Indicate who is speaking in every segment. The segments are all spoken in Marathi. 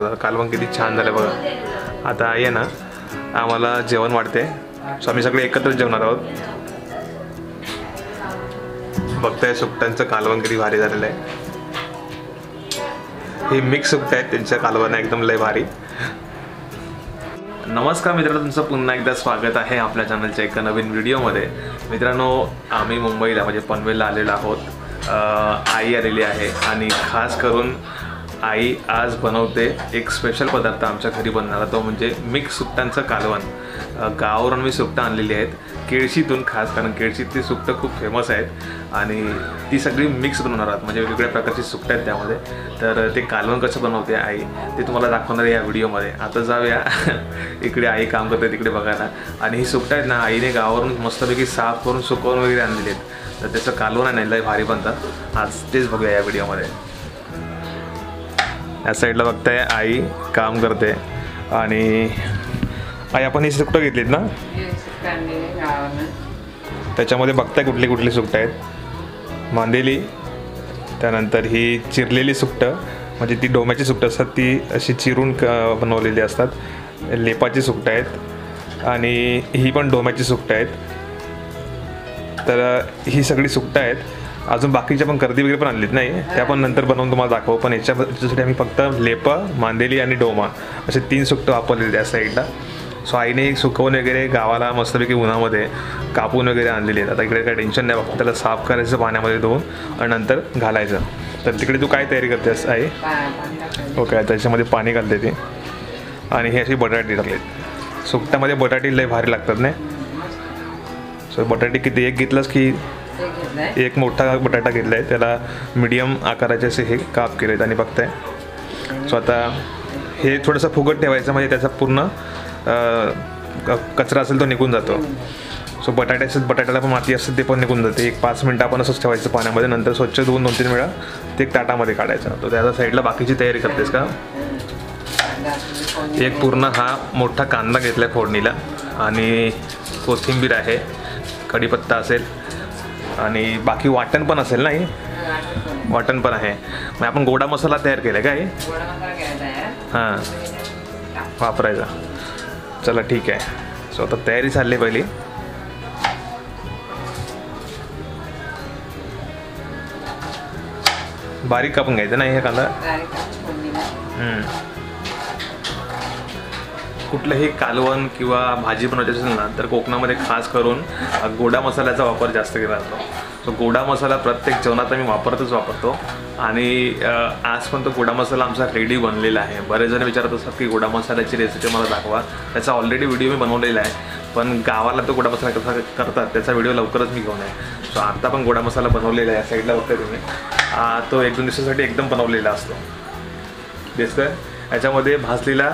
Speaker 1: कालवण किती छान झालं बघा. आता आहे ना आम्हाला जेवण वाढते सो आम्ही सगळे एकत्रच जेवणार आहोत. बघताय सुकट्यांचं कालवण किती भारी झालेलं आहे. हे मिक्स सुकट आहेत त्यांच्या कालवण एकदम लय भारी. नमस्कार मित्रांनो तुमचं पुन्हा एकदा स्वागत आहे आपल्या चॅनलच्या एका नवीन व्हिडिओमध्ये मित्रांनो आम्ही मुंबईला म्हणजे पनवेलला आलेलो आहोत. आई आलेली आहे आणि खास करून आई आज बनवते एक स्पेशल पदार्थ आमच्या घरी बनणारा तो म्हणजे मिक्स सुट्टांचं कालवण. गावावरून मी सुकटं आणलेली आहेत. केळशीतून खास कारण केळशीतली सुकटं खूप फेमस आहेत. आणि ती सगळी मिक्स बनवणार आहात. म्हणजे वेगवेगळ्या प्रकारची सुट्ट्या आहेत त्यामध्ये. तर ते कालवण कसं बनवते आई ते तुम्हाला दाखवणार आहे या व्हिडिओमध्ये. आता जाऊया. इकडे आई काम करते तिकडे बघायला. आणि ही सुट्ट्या आहेत ना आईने गावावरून मस्तपैकी साफ करून सुकवून वगैरे आणलेली आहेत. तर त्याचं कालवण आहे भारी बनतात. आज तेच बघूया या व्हिडिओमध्ये. या साईडला बघताय आई काम करते. आणि आई आपण ही सुकटं घेतलीत ना? त्याच्यामध्ये बघताय कुठली कुठली सुकटं आहेत. मांदेली त्यानंतर ही चिरलेली सुकटं म्हणजे ती डोम्याची सुकटं असतात ती अशी चिरून क- बनवलेली असतात. लेपाची सुकटं आहेत. आणि ही पण डोम्याची सुकटं आहेत. तर ही सगळी सुकटं आहेत. अजून बाकीच्या पण कर्दी वगैरे पण आणलीत नाही. त्या पण नंतर बनवून तुम्हाला दाखवू. पण याच्या याच्यासाठी आम्ही फक्त लेपं मांदेली आणि डोमा असे तीन सुकटं वापरलेली त्या साईडला. सो आईने सुकवून वगैरे गावाला मस्तपैकी उन्हामध्ये कापून वगैरे आणलेली आहेत. आता इकडे काय टेन्शन नाही फक्त त्याला साफ करायचं पाण्यामध्ये धुवून आणि नंतर घालायचं. तर तिकडे तू काय तयारी करतेस आई? ओके त्याच्यामध्ये पाणी घालते ती. आणि हे अशी बटाटे टाकलेत. सुकटामध्ये बटाटे लय भारी लागतात नाही? सो बटाटे किती? एक घेतलंस की एक मोठा बटाटा घेतला आहे त्याला मीडियम आकाराचे असे हे काप केले आहेत आणि बघताय. सो आता हे थोडंसं फुगट ठेवायचं म्हणजे त्याचा पूर्ण कचरा असेल तो निघून जातो. सो बटाटे असेल बटाट्याला पण माती असते ते पण निघून जाते. एक पाच मिनटं आपण असंच ठेवायचं पाण्यामध्ये नंतर स्वच्छ धुवून दोन तीन वेळा ते एक ताटामध्ये काढायचं. तो त्याच्या साईडला बाकीची तयारी करतेस का? एक पूर्ण हा मोठा कांदा घेतला आहे फोडणीला. आणि कोथिंबीर आहे कढीपत्ता असेल आणि बाकी वाटण पण असेल ना हे?
Speaker 2: वाटत कोणी.
Speaker 1: वाटण पण आहे. मग आपण गोडा मसाला तयार केला काय हां. वापरायचा. चला ठीक आहे. सो आता तयारी चालली पहिली. बारीक कापून घ्यायचं नाही हे कांदा? कुठलंही कालवण किंवा भाजी बनवायची असेल ना तर कोकणामध्ये खास करून गोडा मसाल्याचा वापर जास्त केला जातो. सो गोडा मसाला प्रत्येक जेवणात आम्ही वापरतच वापरतो. आणि आज पण तो गोडा मसाला आमचा रेडी बनलेला आहे. बरेच जण विचारत असतात की गोडा मसाल्याची रेसिपी मला दाखवा. त्याचा ऑलरेडी व्हिडिओ मी बनवलेला आहे. पण गावाला तो गोडा मसाला कसा करतात त्याचा व्हिडिओ लवकरच मी घेऊन आहे सो आत्ता पण गोडा मसाला बनवलेला आहे. साईडला बघताय तुम्ही. तो एक दोन दिवसासाठी एकदम बनवलेला असतो. दिसतंय याच्यामध्ये भाजलेला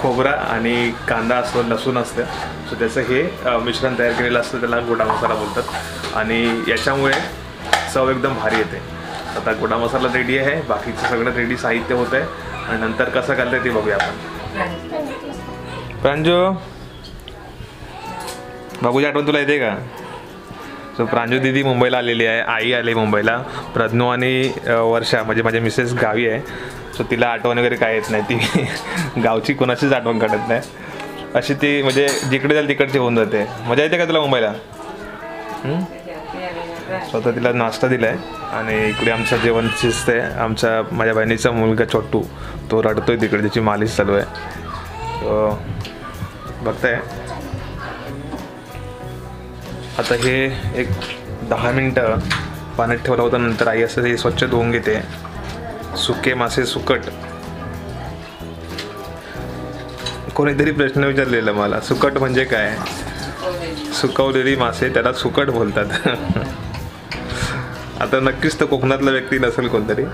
Speaker 1: खोबरा आणि कांदा असतो लसूण असतं. सो त्याचं हे मिश्रण तयार केलेलं असतं त्याला गोडा मसाला बोलतात. आणि याच्यामुळे चव एकदम भारी येते. आता गोडा मसाला रेडी आहे बाकीचं सगळं रेडी साहित्य होतं आहे आणि नंतर कसं घालतंय ते बघूया आपण. प्रांजू बाबूची आठवण तुला येते का? सो प्रांजू दिदी मुंबईला आलेली आहे आई आली मुंबईला. प्रज्ञू आणि वर्षा म्हणजे माझ्या मिसेस गावी आहे. सो तिला आठवण वगैरे काय येत नाही. ती गावची कोणाचीच आठवण काढत नाही. अशी ती म्हणजे जिकडे जाईल तिकडची होऊन जाते. मजा येते का तुला मुंबईला? स्वतः तिला नाश्ता दिला आहे आणि इकडे आमचं जेवण शिजतंय. आमच्या माझ्या बहिणीचा मुलगा छोटू तो रडतोय तिकडे. त्याची मालिश चालू आहे. बघताय. आता हे एक दहा मिनटं पाण्यात ठेवलं होतं. नंतर आई असं हे स्वच्छ धुवून घेते. सुके मासे सुकट. कोणीतरी प्रश्न विचारलेला मला सुकट म्हणजे काय?
Speaker 2: सुकवलेली.
Speaker 1: मासे त्याला सुकट बोलतात. आता नक्कीच तो कोकणातला व्यक्ती नसेल कोणतरी.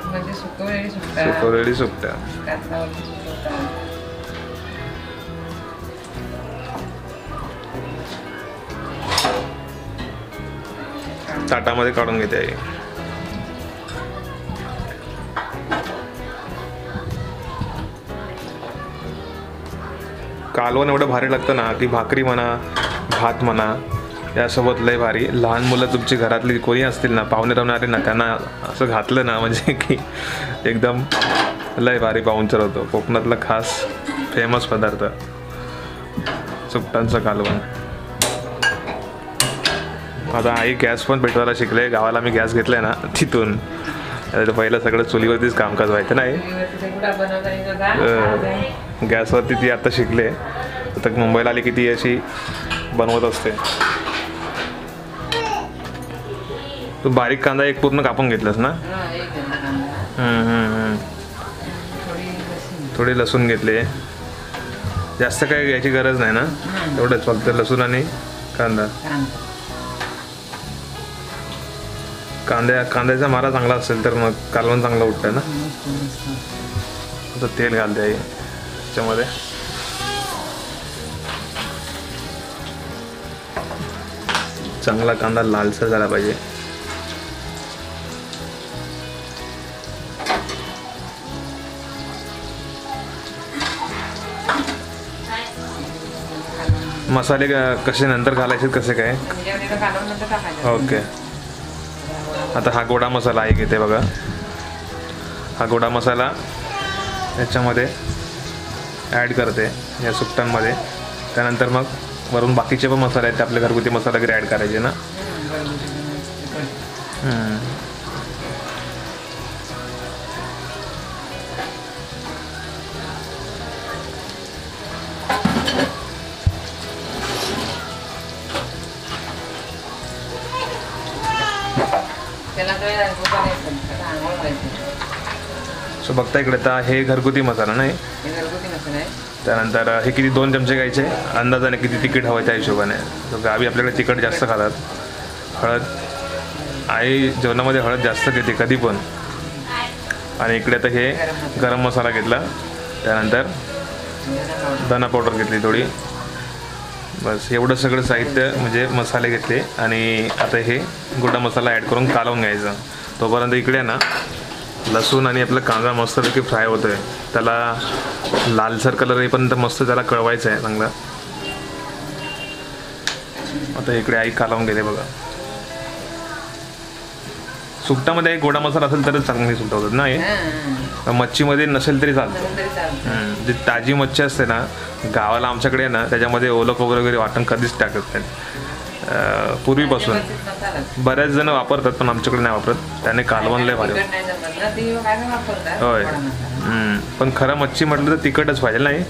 Speaker 2: म्हणजे सुकवलेली सुकटा.
Speaker 1: ताटामध्ये काढून घेते आई. कालवण एवढं भारी लागतं ना की भाकरी म्हणा भात म्हणा यासोबत लय भारी. लहान मुलं तुमची घरातली कोणी असतील ना पाहुणे राहणारे ना त्यांना असं घातलं ना म्हणजे की एकदम लय भारी पाहुणचर होतो कोकणातला खास फेमस पदार्थ. सुपटांचं कालवण. आता आई गॅस पण पेटवायला शिकले गावाला मी गॅस घेतलाय ना तिथून. पहिलं सगळं चुलीवरतीच कामकाज व्हायचं नाही गॅसवरती ती आता शिकले. आता मुंबईला आली की ती अशी बनवत असते. तू बारीक कांदा एक पूर्ण कापून घेतलास ना.
Speaker 2: थोडी लसूण.
Speaker 1: घेतली. जास्त काही घ्यायची गरज नाही ना? एवढंच फक्त लसूण आणि कांदा. कांद्या कांद्याचा मारा चांगला असेल तर मग कालवण चांगलं उठतं ना. आता तेल घालते त्याच्यामध्ये चांगला कांदा लालसर झाला पाहिजे मसाले कसे नंतर घालायचे कसे काय. ओके आता हा गोडा मसाला आहे घेते बघा. हा गोडा मसाला याच्यामध्ये ॲड करते या सुकटांमध्ये त्यानंतर मग वरून बाकीचे पण मसाले आहेत ते आपले घरगुती मसाला वगैरे ॲड करायचे ना. सो बघता इकडे आता हे घरगुती मसाला नाही.
Speaker 2: हे घरगुती मसाला आहे.
Speaker 1: त्यानंतर हे किती दोन चमचे घ्यायचे अंदाजाने किती तिखट हवं त्या हिशोबाने. गावी आपल्याकडे तिखट जास्त खातात. हळद. आई जेवणामध्ये हळद जास्त घेते कधी पण. आणि इकडे आता हे गरम मसाला. घेतला. त्यानंतर. धना पावडर घेतली थोडी. बस एवढं सगळं साहित्य म्हणजे मसाले घेतले. आणि आता हे गोडा मसाला ॲड करून कालवून घ्यायचा. तोपर्यंत इकडे ना लसूण आणि आपला कांदा मस्तपैकी फ्राय होतो आहे त्याला लालसर कलर येईपर्यंत मस्त त्याला कळवायचं आहे चांगलं. आता इकडे आई कालवून गेले बघा. सुकटामध्ये एक गोडा मसाला असेल तरच चांगली सुकट होतात ना हे. मच्छीमध्ये नसेल तरी चालतं. जी ताजी मच्छी असते ना गावाला आमच्याकडे ना त्याच्यामध्ये ओलं खोबरं वगैरे वाटण कधीच टाकत नाही पूर्वीपासून. बऱ्याच जण वापरतात पण आमच्याकडे नाही वापरत. त्याने कालवण लय भारी होय. पण खरं मच्छी म्हटलं तर तिखटच पाहिजे नाही.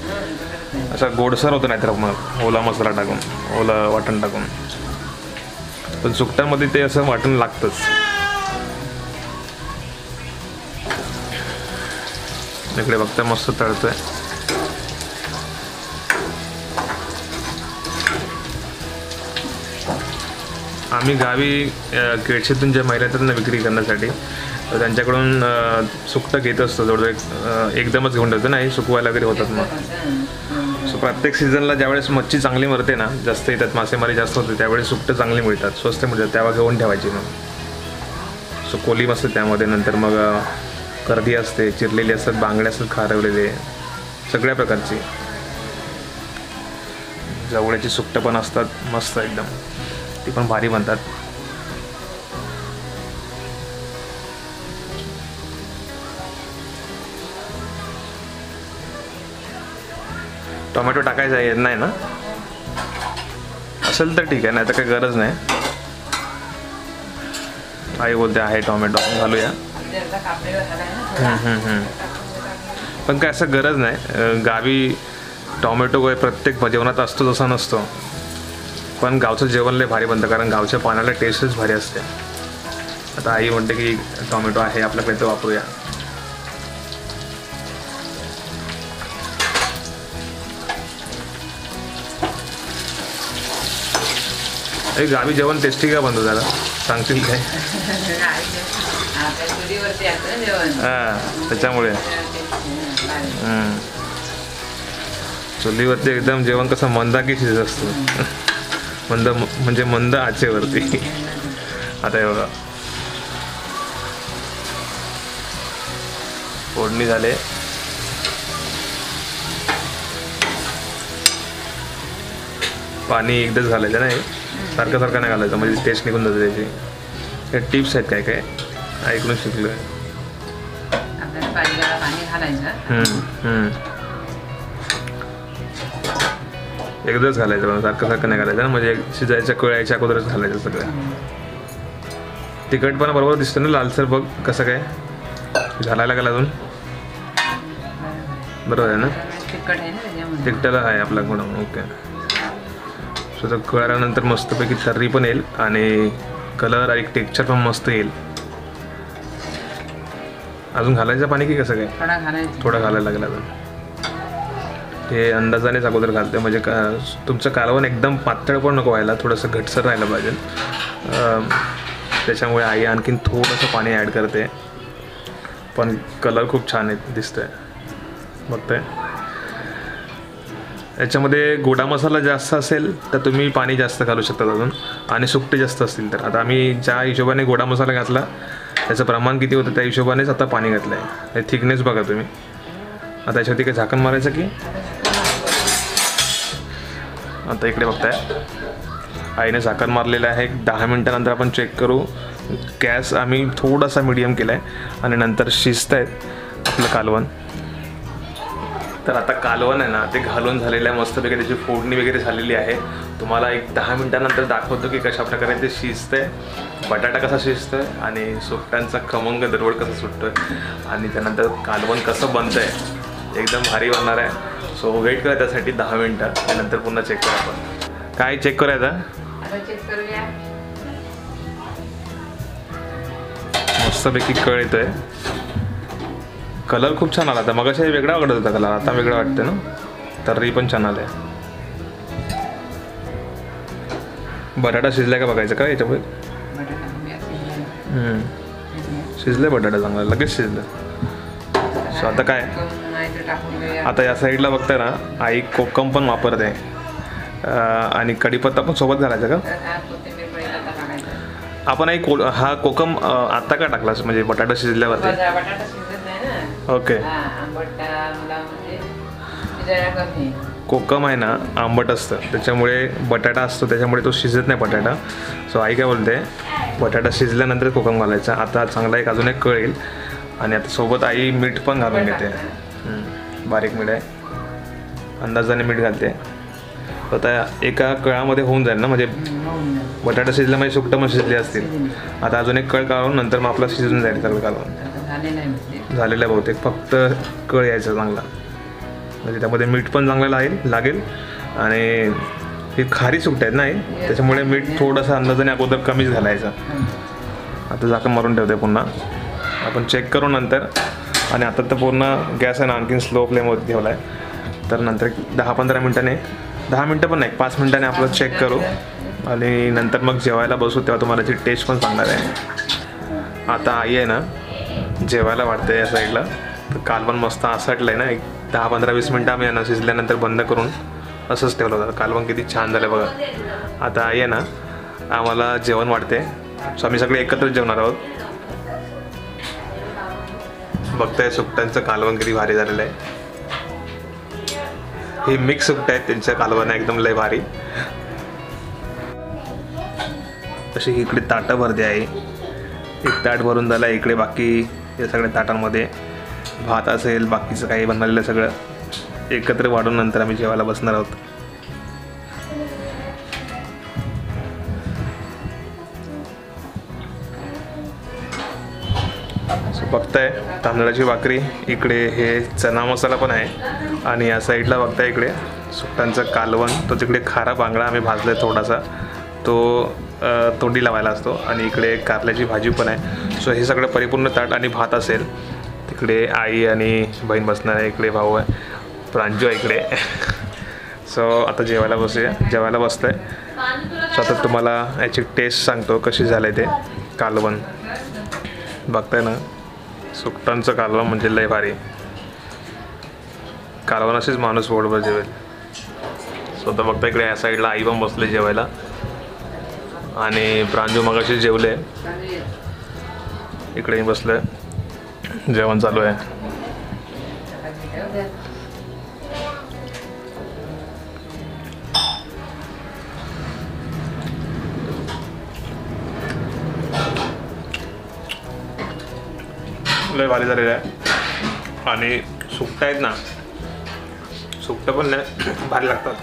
Speaker 1: असा गोडसर होतं नाही तर मग ओला मसाला टाकून ओला वाटण टाकून. पण सुकट्यामध्ये ते असं वाटण लागतंच. इकडे बघता मस्त तळतोय. आम्ही गावी अ, केडशीतून ज्या महिला येतात ना विक्री करण्यासाठी तर त्यांच्याकडून अ, सुकटं घेत असतो जवळजवळ एक एकदमच घेऊन ठेवतो ना हे सुकवायला वगैरे होतात मग. सो प्रत्येक सीझनला ज्यावेळेस मच्छी चांगली मरते ना जास्त येतात मासेमारी जास्त होते त्यावेळेस सुकटं चांगली मिळतात स्वस्त मिळतात तेव्हा घेऊन ठेवायची मग. सो कोलीम असते त्यामध्ये नंतर मग गर्दी असते चिरलेली असतात बांगडे असतात खारवलेले सगळ्या प्रकारची. जवळची सुकटं पण असतात मस्त एकदम. ती पण भारी बनतात. टोमॅटो टाकायचा येत नाही ना? असेल तर ठीक आहे नाही तर काही गरज नाही. आई बोलते आहे टोमॅटो घालूया. पण काय असं गरज नाही. गावी टोमॅटो काय प्रत्येक जेवणात असतो तसा नसतो. पण गावचं जेवण लय भारी बनतं कारण गावच्या पाण्याला टेस्टच भारी असते. आता आई म्हणते की टोमॅटो आहे आपल्याकडे तर वापरूया. अरे गावी जेवण टेस्टी का बनतो जरा? सांगतील काय? हां त्याच्यामुळे. चुलीवरती एकदम जेवण कसं मंदाकी शिजत असतं. मंद म्हणजे मंद आचेवरती. आता हे बघा. फोडणी झाले. पाणी एकदाच घालायचं नाही. सारखं सारखं नाही घालायचं म्हणजे टेस्ट निघून जाते त्याची. हे टिप्स आहेत काय काय? ऐकून शिकलो आहे एकदाच घालायचं पण सारखं सारखं नाही घालायचं ना म्हणजे शिजायच्या कळायच्या अगोदरच घालायचं सगळं. तिखटपणा बरोबर दिसतं ना लालसर बघ कसं काय. घालायला गेला अजून. बरोबर आहे ना?
Speaker 2: तिखट आहे
Speaker 1: आपला गुण ओके. सो तो कळल्यानंतर मस्तपैकी तर्री पण येईल आणि कलर आणि टेक्स्चर पण मस्त येईल. अजून घालायचं पाणी की कसं काय?
Speaker 2: थोडं
Speaker 1: घालायला लागेल अजून. हे अंदाजानेच अगोदर घालते म्हणजे का तुमचं कालवण एकदम पातळ पण नको व्हायला थोडंसं घटसर राहिलं पाहिजे. त्याच्यामुळे आई आणखीन थोडंसं पाणी ॲड करते. पण कलर खूप छान आहे दिसतंय. बघताय. याच्यामध्ये गोडा मसाला जास्त असेल तर तुम्ही पाणी जास्त घालू शकता अजून. आणि सुकटे जास्त असतील तर. आता आम्ही ज्या हिशोबाने गोडा मसाला घातला त्याचं प्रमाण किती होतं त्या हिशोबानेच आता पाणी घातलं आहे थिकनेस बघा तुम्ही. आता याच्यावरती काही झाकण मारायचं की? आता इकडे बघताय. आईने झाकण मारलेलं आहे. दहा मिनटानंतर आपण चेक करू. गॅस आम्ही थोडासा मिडियम केला आहे आणि नंतर शिजत आहेत आपलं कालवण. तर आता कालवण आहे ना ते घालून झालेलं आहे. मस्तपैकी त्याची फोडणी वगैरे झालेली आहे. तुम्हाला एक दहा मिनटानंतर दाखवतो की कशा प्रकारे ते शिजतंय. बटाटा कसा शिजतोय आणि सुट्ट्यांचा खमंग दरवड कसं सुटतोय. आणि त्यानंतर कालवण कसं बनतं आहे एकदम भारी बनणार आहे. सो वेट करा त्यासाठी दहा मिनटं. त्यानंतर पुन्हा चेक करा आपण. काय चेक करायचं मस्तपैकी कळ येतोय. कलर खूप छान आला आता. मग वेगळा आवडत होता कलर आता वेगळं वाटतं ना? तर्री पण छान आलंय. बटाटा शिजलाय का बघायचं का याच्यामध्ये. शिजलंय बटाटा चांगला. लगेच शिजलं. सो आता काय? आता या साईडला बघताय ना आई कोकम पण वापरते. आणि कढीपत्ता पण सोबत घालायचा का. आपण आई को हा कोकम अं, आता का टाकलास? म्हणजे बटाटा शिजल्यावरती. ओके.
Speaker 2: म्हणजे
Speaker 1: कोकम आहे ना आंबट असतं. त्याच्यामुळे बटाटा असतो त्याच्यामुळे तो शिजत नाही बटाटा. सो आई काय बोलते? बटाटा शिजल्यानंतर कोकम घालायचा. आता चांगला एक अजून एक कळेल. आणि आता सोबत आई मीठ पण घालून घेते. बारीक मीठ आहे. अंदाजाने मीठ घालते. तर आता एका कळामध्ये होऊन जाईल ना म्हणजे. बटाटा शिजला म्हणजे सुकटं मग शिजले असतील. आता अजून एक कळ काढून नंतर मग आपला शिजून जाईल सगळं कालवून.
Speaker 2: आता झालेलं आहे
Speaker 1: बहुतेक फक्त कळ यायचा चांगला. म्हणजे त्यामध्ये मीठ पण चांगलं लागेल लागेल आणि हे खारी सुकट आहेत नाही त्याच्यामुळे मीठ थोडंसं अंदाजाने अगोदर कमीच घालायचं. आता झाकण मारून ठेवते पुन्हा. आपण चेक करू नंतर. आणि आता तर पूर्ण गॅस आहे ना आणखीन स्लो फ्लेमवरती ठेवला आहे तर नंतर एक दहा पंधरा मिनटाने दहा मिनटं पण नाही पाच मिनटाने आपलं चेक करू. आणि नंतर मग जेवायला बसू तेव्हा तुम्हाला त्याची टेस्ट पण सांगणार आहे. आता आई आहे ना जेवायला वाटते या साईडला तर कालवण मस्त आसटलं आहे ना एक दहा पंधरा वीस मिनटं आम्ही ना शिजल्यानंतर बंद करून असंच ठेवलं होतं. कालवण किती छान झालं बघा. आता आई आहे ना आम्हाला जेवण वाटते सो आम्ही सगळे एकत्रच जेवणार आहोत. बघताय सुकट्यांचं कालवण किती भारी झालेलं आहे. हे मिक्स सुकट आहेत त्यांच्या कालवण एकदम लय भारी. तशी इकडे ताटं भरते आहे एक ताट भरून झालं इकडे बाकी या सगळ्या ताटांमध्ये. भात असेल बाकीचं काही बनवलेलं सगळं. एकत्र वाढून नंतर आम्ही जेवायला बसणार आहोत. सो बघताय. तांदळाची भाकरी इकडे हे चना मसाला पण आहे. आणि या साईडला बघताय इकडे सुट्टांचं कालवण. तो तिकडे खारा बांगडा आम्ही भाजलाय थोडासा. तो तोंडी लावायला असतो. आणि इकडे कारल्याची भाजी पण आहे. सो हे सगळं परिपूर्ण ताट आणि भात असेल. तिकडे आई आणि बहीण बसणार आहे. इकडे भाऊ आहे. प्रांजू आहे इकडे. सो आता जेवायला बसूया. जेवायला बसतंय. सो आता तुम्हाला याची टेस्ट सांगतो कशी झालं ते. कालवण. बघताय ना. सुकटांचं कालवा म्हणजे लय भारी. कालवा असेच माणूस पोटभर जेवेल. स्वतः बघता इकडे या साईडला आई पण बसले जेवायला. आणि प्रांजू मगाशी जेवले.
Speaker 2: इकडेही
Speaker 1: इकडे बसले. जेवण चालू आहे. लय भारी झालेलं आहे. आणि सुकटं आहेत ना. सुकटं पण लय भारी लागतात.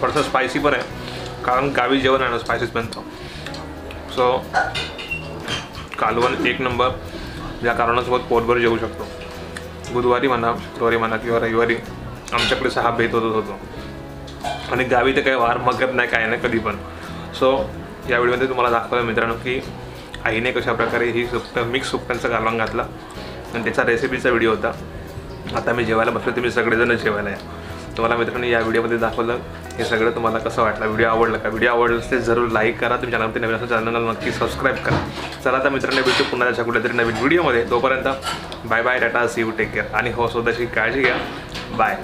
Speaker 1: थोडंसं स्पायसी पण आहे. कारण गावी जेवण आहे ना स्पायसीच बनतो सो कालवण एक नंबर या कारणासोबत पोटभर जेवू शकतो. बुधवारी म्हणा शुक्रवारी म्हणा किंवा रविवारी आमच्याकडे सहा बेत होतच होतो. आणि गावी तर काही वार मगत नाही काय नाही कधी पण. सो या व्हिडिओमध्ये तुम्हाला दाखवलं मित्रांनो की आईने कशा प्रकारे ही सुप्त मिक्स सुकट्यांचं कालवण घातलं आणि त्याचा रेसिपीचा व्हिडिओ होता. आता मी जेवायला बसलो तुम्ही सगळेजण जेवायला या. तुम्हाला मित्रांनी या व्हिडिओमध्ये दाखवलं. हे सगळं तुम्हाला कसं वाटलं? व्हिडिओ आवडला का? व्हिडिओ आवडला असेल जरूर लाईक करा. तुमच्या चॅनलमध्ये नवीन असं चॅनलला नक्की सबस्क्राईब करा. चला आता मित्रांनो भेटू पुन्हा त्याच्या कुठल्या तरी नवीन व्हिडिओमध्ये तोपर्यंत bye bye tata see you take care आणि हो स्वतःची काळजी घ्या. बाय